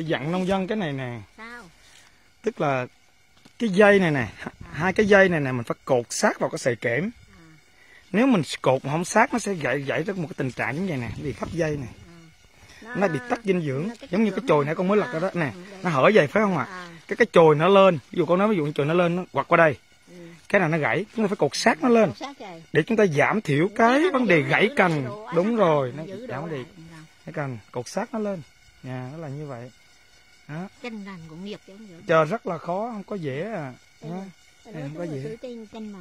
để dặn nông dân cái này nè. Sao? Tức là cái dây này nè hai cái dây này nè mình phải cột sát vào cái sợi kẽm. Nếu mình cột mà không sát nó sẽ gãy gãy ra một cái tình trạng giống vậy nè bị thấp dây nè. Nó bị tắc dinh dưỡng giống như cái chồi nãy con mới lật ra đó nè. nó hở dày phải không ạ? À, cái cái chồi nó lên ví dụ con nói ví dụ chồi nó lên nó quặt qua đây. Ừ. cái nào nó gãy chúng ta phải cột sát nó lên. Để chúng ta giảm thiểu cái vấn đề gãy cành. đúng rồi nó giảm vấn đề cái cành cột sát nó lên. Nhà nó là như vậy đó. Chân lành cũng nghiệp chứ không chờ rất là khó không có dễ à. Ừ. Đó. Đó có là gì? trên chân mà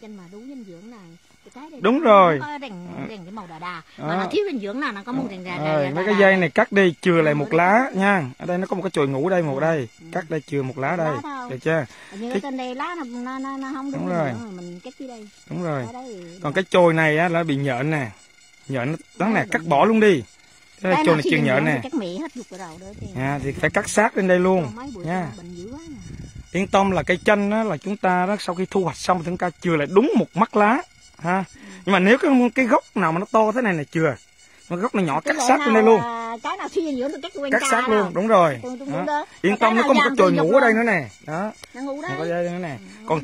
chân mà đủ dinh dưỡng này. Cái cái đây Đúng nó rồi. có đèn đèn cái màu đỏ đà. Mà nó thiếu dinh dưỡng nào nó có một đèn đà Rồi, đà mấy đà cái đà. dây này cắt đi chừa lại một lá nha. Ở đây nó có một cái chồi ngủ đây một đây. Ừ. cắt đây chừa một lá đây. được chưa? Cái- trên đây lá nó nó nó, nó không Đúng rồi. mình cắt dưới đây. Đúng rồi. Còn cái chồi này á là bị nhện nè. Nhện nó nè cắt bỏ luôn đi cái nó này nhện dưỡng nè. đó à, thì phải cắt sát lên đây luôn nha. yên tâm là cây chanh á là chúng ta đó sau khi thu hoạch xong chúng ta chừa lại đúng một mắt lá ha. Nhưng mà nếu cái cái gốc nào mà nó to thế này này chừa. Mà gốc này nhỏ cắt sát lên đây luôn. là cái nào dinh dưỡng thì cắt quanh cắt sát luôn đúng rồi. Đó. đó. yên tâm nó có một cái chồi ngủ ở đây nữa nè. Đó. Nó dây nữa nè. Còn.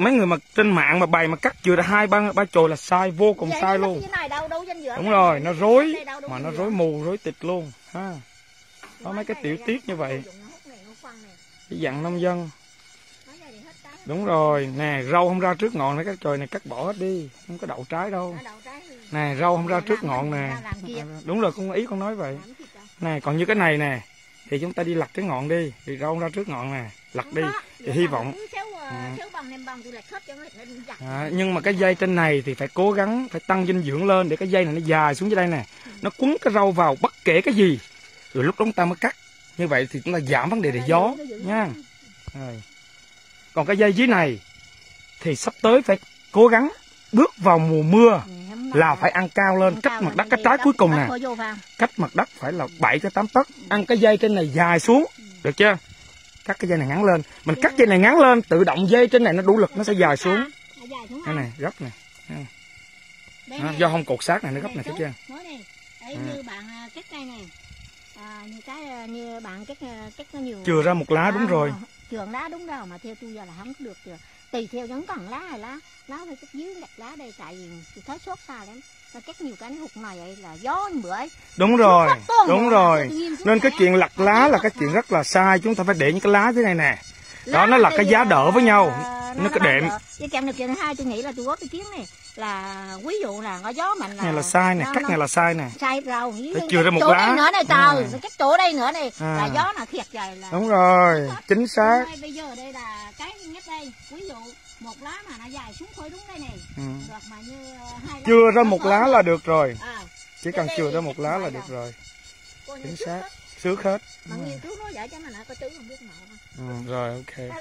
Mấy người mà trên mạng mà bày mà cắt chừa ra hai ba ba chồi là sai vô cùng Vậy sai luôn. đâu, đâu đúng rồi nó rối đâu, mà nó rối mù rối tịch luôn ha. Có mấy cái tiểu tiết như vậy. Cái dặn nông dân. Đúng rồi nè rau không ra trước ngọn này các chồi này cắt bỏ hết đi không có đậu trái đâu. Nè rau không ra trước ngọn nè. đúng rồi con ý con nói vậy. Nè còn như cái này nè thì chúng ta đi lặt cái ngọn đi thì rau không ra trước ngọn nè lặt đi thì hy vọng À, nhưng mà cái dây trên này thì phải cố gắng phải tăng dinh dưỡng lên để cái dây này nó dài xuống dưới đây nè. Nó quấn cái rau vào bất kể cái gì. Rồi lúc đó chúng ta mới cắt. Như vậy thì chúng ta giảm vấn đề về gió nha. Rồi. còn cái dây dưới này thì sắp tới phải cố gắng bước vào mùa mưa là phải ăn cao lên cách mặt đất cái trái cuối cùng nè. cách mặt đất phải là 7 tới 8 tấc. Ăn cái dây trên này dài xuống. Được chưa cắt cái dây này ngắn lên. Mình cắt dây này ngắn lên tự động dây trên này nó đủ lực nó sẽ dài xuống. À, xuống cái ha. này gấp này. Đó, do không cột sát này nó gấp này thấy chưa? Như bạn à, cắt cây này à, như cái à, như bạn cắt cắt nó nhiều chừa ra một lá đúng rồi. trường lá đúng đâu mà theo tôi giờ là không được chưa tùy theo vẫn còn lá hay lá. Lá phải cắt dưới gạch lá đây tại vì tôi thấy sốt xa lắm. Nó cắt nhiều cái nó hụt này vậy là gió bữa ấy. Đúng rồi đúng rồi. Xuống nên cái chuyện lặt lá là cái chuyện rất là sai. Chúng ta phải để những cái lá thế này nè. Đó, nó là cái giá đỡ với nhau. Nó, Nó cái đệm. với kèm điều kiện hai tôi nghĩ là tôi có cái kiến này là ví dụ là có gió mạnh là này là sai nè cắt này là sai nè. sai rau Phải chừa ra một chỗ lá. đây nữa này À. trời cái chỗ đây nữa này À. là gió là thiệt trời là đúng rồi chính xác. Bây giờ đây là cái nhất đây ví dụ một lá mà nó dài xuống thôi đúng đây này ừ. hoặc mà như hai lá chừa ra một lá là được rồi. À, chỉ cần chừa đây, ra một lá là được rồi. Chính xác. xước hết. Mà ừ. nghiên cứu nó vậy cho mà nó có chữ không biết nào Ừ, rồi ok